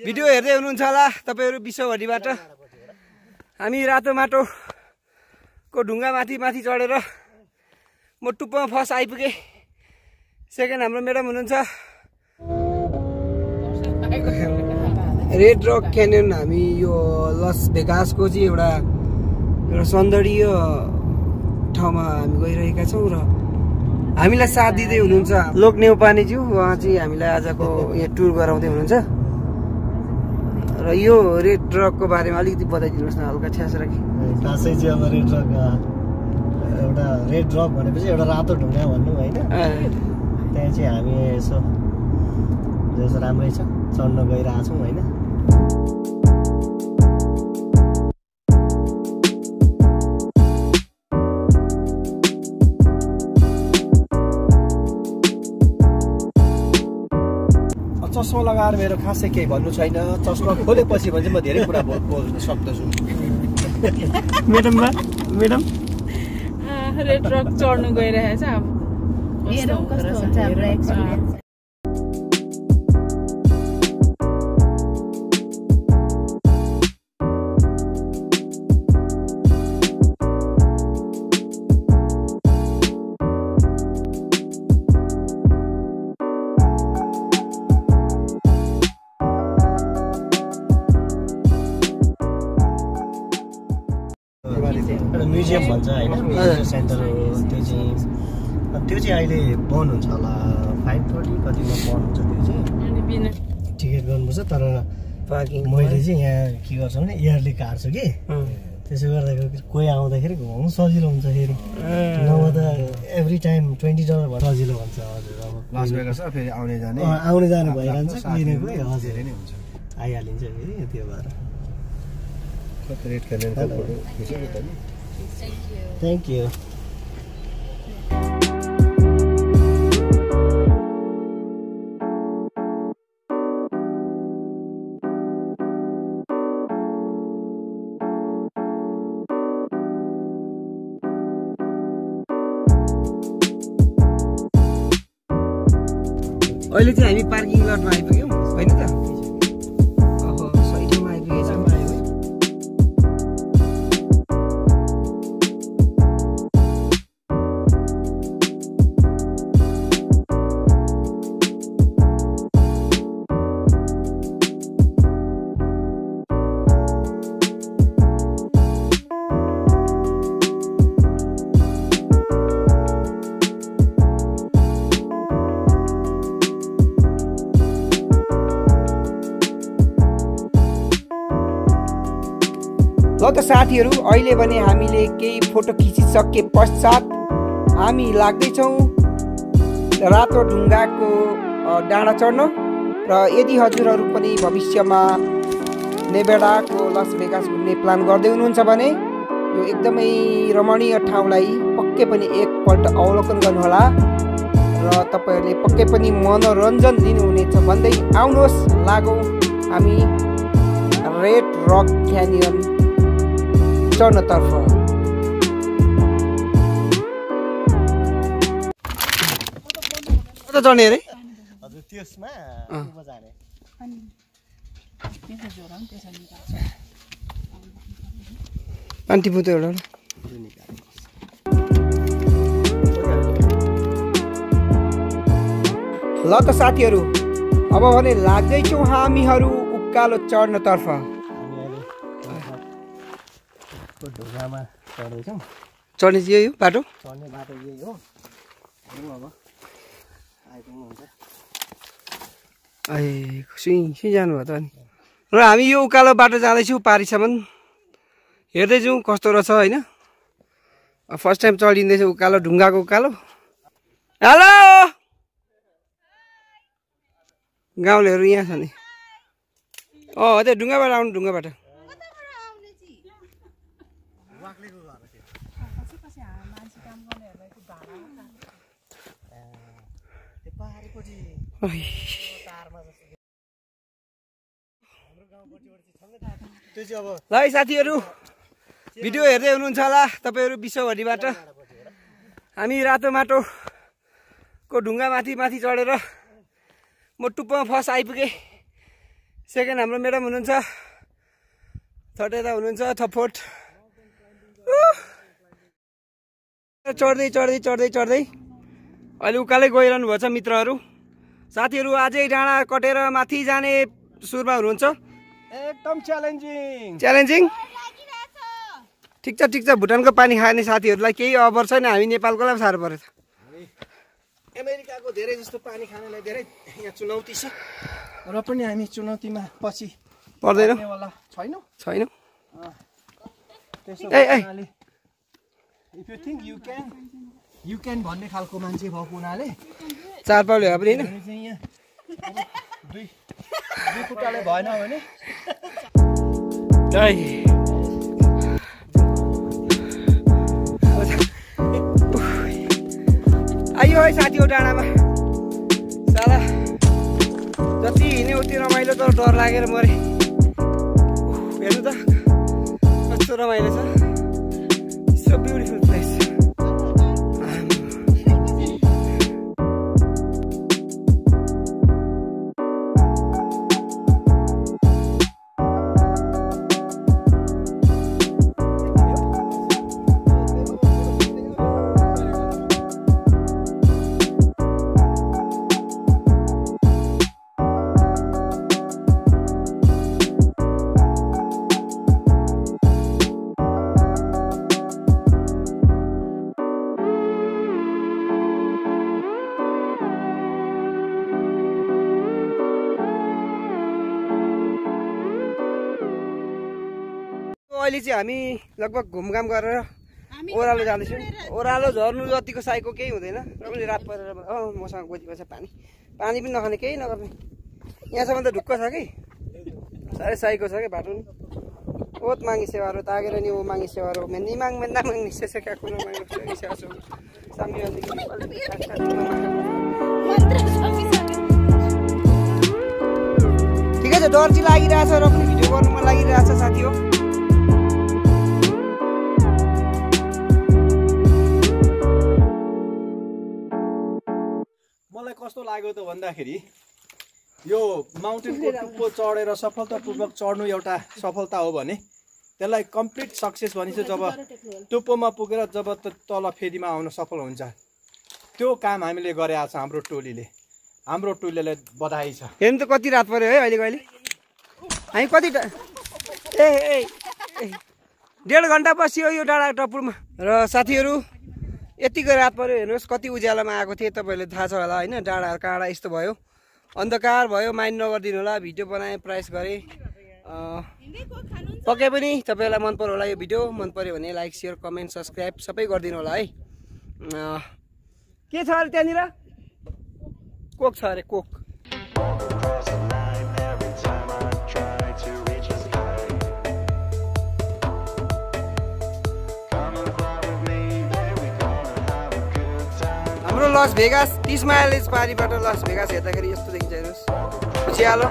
Video हेर्दै हुनुहुन्छ होला तपाईँहरू विश्वभरिबाट। हामी रातो माटोको ढुङ्गा माथि माथि चढेर म टुप्पोमा फर्स्ट आइपुगेँ। सेकेन्ड हाम्रो म्याडम हुनुहुन्छ। रेड रक क्यानियन हामी यो लस भेगासको चाहिँ एउटा एउटा सौन्दर्य ठाउँमा हामी गइरहेका छौँ र हामीलाई साथ दिँदै हुनुहुन्छ लोक नेउपानेज्यू उहाँ चाहिँ हामीलाई आजको यहाँ टुर गराउँदै हुनुहुन्छ। र यो रेड ड्रगको बारेमा अलिकति बताइदिनुहोस् न हल्का छ्यास राखी। खासै चाहिँ अब रेड ड्रग एउटा रेड ड्रग भनेपछि एउटा रातो ढुङ्गा भन्नु होइन। त्यहाँ चाहिँ हामी यसो जस्तो राम्रै छ चढ्न गइरहेछौँ होइन। चस्मा लगाएर मेरो खासै केही भन्नु छैन। चस्मा खोलेपछि भने चाहिँ म धेरै कुरा बोल- बोल्न सक्दछु। म्याडममा म्याडम रेड रक चढ्नु गइरहेछ। त्यो चाहिँ त्यो चाहिँ अहिले बन्द हुन्छ होला। फाइभ थर्टी कतिमा बन्द हुन्छ त्यो चाहिँ? टिकट गर्नुपर्छ तर पार्किङ मैले चाहिँ यहाँ के गर्छु भने इयरली काट्छु कि। त्यसो गर्दाखेरि कोही आउँदाखेरि घुमाउनु सजिलो हुन्छ फेरि। नभए त एभ्री टाइम ट्वेन्टी डलर भएर सजिलो हुन्छ हजुर अब। आउने जाने। अँ, आउने जानु भइरहन्छ कोही न हजुर। हुन्छ। आइहालिन्छ फेरि त्यो भएर। थ्याङ्क यू अहिले चाहिँ हामी पार्किङ लटमा आइपुग्यौँ। होइन त? ल त साथीहरू अहिले भने हामीले केही फोटो खिचिसके पश्चात हामी लाग्दैछौँ रातो ढुङ्गाको डाँडा चढ्न र यदि हजुरहरू पनि भविष्यमा नेभेडाको लस भेगास घुम्ने प्लान गर्दै हुनुहुन्छ भने यो एकदमै रमणीय ठाउँलाई पक्कै पनि एकपल्ट अवलोकन गर्नुहोला र तपाईँहरूले पक्कै पनि मनोरञ्जन लिनुहुनेछ भन्दै आउनुहोस् लागौँ हामी रेड रक क्यानियन चढ्नतर्फ कता चढ्ने अरे हजुर त्यसमा जाने आन्टी पुतो एउटा ल त साथीहरू अब भने लाग्दैछौँ हामीहरू उकालो चढ्नतर्फ को ढुङ्गामा चढ्दैछौँ चढ्ने चाहिँ यही हो बाटो? चढ्ने बाटो यही हो। हेरौँ अब आइपुग्नु हुन्छ। ए सुई सुई जानुभयो त अनि। र हामी यो उकालो बाटो जाँदैछौँ पारीसम्म। हेर्दै जाउँ कस्तो रहेछ होइन? फर्स्ट टाइम चढिँदैछ उकालो ढुङ्गाको उकालो। हेलो! गाउँलेहरू यहाँ छ नि। अँ त्यो ढुङ्गाबाट आउनु ढुङ्गाबाट त्यो पहाडीपट्टि ओइ, त्यो चाहिँ अब ल है साथीहरू भिडियो हेर्दै हुनुहुन्छ होला तपाईँहरू विश्वभरिबाट। हामी रातो माटोको ढुङ्गा माथि माथि चढेर म टुप्पोमा फर्स्ट आइपुगेँ। सेकेन्ड हाम्रो म्याडम हुनुहुन्छ थर्ड यता हुनुहुन्छ थपोट चढ्दै चढ्दै चढ्दै चढ्दै। अहिले उकालै गइरहनु भएको छ मित्रहरू। साथीहरू अझै डाँडा कटेर माथि जाने सुरमा हुनुहुन्छ। एकदम च्यालेन्जिङ। च्यालेन्जिङ? ठिक छ ठिक छ। भुटानको पानी खाने साथीहरूलाई केही अबर छैन। हामी नेपालकोलाई साह्रो पऱ्यो त अमेरिकाको धेरै जस्तो पानी खानेलाई धेरै यहाँ चुनौती छ। र पनि हामी चुनौतीमा पछि पर्दैन। वाला छैनौँ? छैन। त्यसो ए, if you think you can you can भन्ने खालको मान्छे भएको हुनाले। चार पाउले भए पनि होइन? यहाँ दुई दुई खुट्टाले भएन भने. आइयो है साथी हो डाँडामा। साला जति हिँड्यो उति रमाइलो तर डर लागेर मरे। हेर्नु त कस्तो रमाइलो छ। अहिले चाहिँ हामी लगभग घुमघाम गरेर ओह्रालो जाँदैछौँ। ओह्रालो झर्नु जतिको साइको केही हुँदैन। पनि रात परेर अँ मसँग गोजीको छ पानी। पानी पनि नखाने केही नगर्ने। यहाँसम्म त ढुक्क छ कि? साह्रै साइको छ कि बाटो नि ओत मागी सेवारो तागेर नि ओ मागी सेवारो मे निमाङ मेन्दा माग्ने सेसेका कुरो माग्नु सेवा ठिकै छ डर चाहिँ लागिरहेछ र पनि भिडियो गर्नु मन लागिरहेछ साथी हो। कस्तो लाग्यो त भन्दाखेरि यो माउन्टेनको टुप्पो चढेर सफलतापूर्वक चढ्नु एउटा सफलता हो भने त्यसलाई कम्प्लिट सक्सेस भने चाहिँ जब टुप्पोमा पुगेर जब त तल फेदीमा आउन सफल हुन्छ। त्यो काम हामीले गरेका छ हाम्रो टोलीले। हाम्रो टोलीलाई बधाई छ। हेर्नु त कति रात पऱ्यो है अहिलेको अहिले हामी कति ए ए डेढ घन्टा बसियो यो डाँडा टपुरमा। र साथीहरू यतिको रात पऱ्यो हेर्नुहोस् कति उज्यालोमा आएको थिएँ तपाईँहरूले थाहा छ होला होइन? डाँडा काँडा यस्तो भयो। अन्धकार भयो माइन्ड नगरिदिनु होला भिडियो बनाएँ प्राइस गरेँ। पक्कै पनि तपाईँलाई मन पर्यो होला यो भिडियो? मन पर्यो भने लाइक सेयर कमेन्ट सब्सक्राइब सबै गरिदिनु होला है। के छ अरे त्यहाँनिर? कोक छ अरे कोक। लस भेगास तिस माइलेज पारिबाट लस भेगास हेर्दाखेरि यस्तो देखिन्छ हेर्नुहोस् उज्यालो